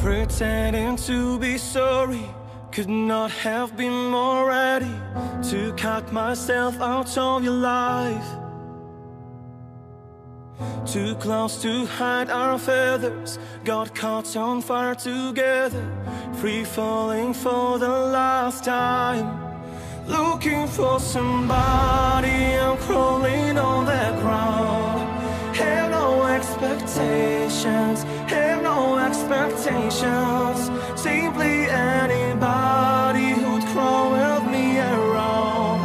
Pretending to be sorry. Could not have been more ready To cut myself out of your life. Too close to hide our feathers. Got caught on fire together. Free falling for the last time. Looking for somebody I'm crawling on the ground. Have no expectations expectations. Simply anybody who'd crawl with me around.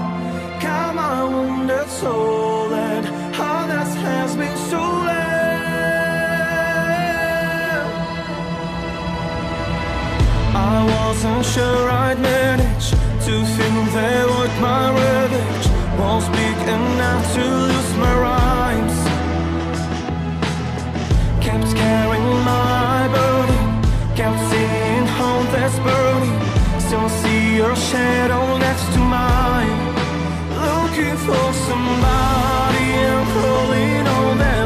Come on, wounded soul And heart that has been stolen. I wasn't sure I'd manage to fill the void my revenge. Was big enough to lose my rhymes. Kept carrying burning. Still see your shadow next to mine. Looking for somebody and crawling on the